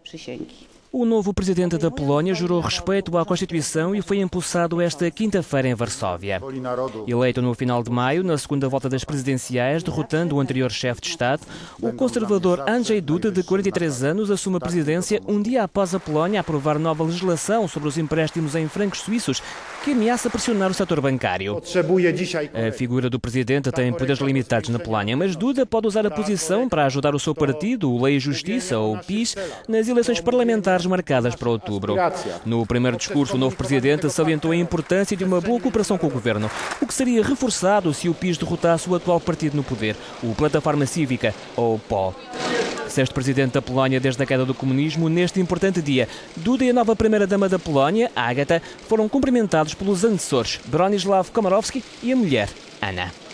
przysięgi. O novo presidente da Polónia jurou respeito à Constituição e foi empossado esta quinta-feira em Varsóvia. Eleito no final de maio, na segunda volta das presidenciais, derrotando o anterior chefe de Estado, o conservador Andrzej Duda, de 43 anos, assume a presidência um dia após a Polónia aprovar nova legislação sobre os empréstimos em francos suíços, que ameaça pressionar o setor bancário. A figura do presidente tem poderes limitados na Polónia, mas Duda pode usar a posição para ajudar o seu partido, o Lei e Justiça, ou PIS, nas eleições parlamentares marcadas para outubro. No primeiro discurso, o novo presidente salientou a importância de uma boa cooperação com o governo, o que seria reforçado se o PIS derrotasse o atual partido no poder, o Plataforma Cívica, ou PO. Sexto presidente da Polónia desde a queda do comunismo, neste importante dia, Duda e a nova primeira-dama da Polónia, Agata, foram cumprimentados pelos antecessores Bronislaw Komorowski e a mulher, Ana.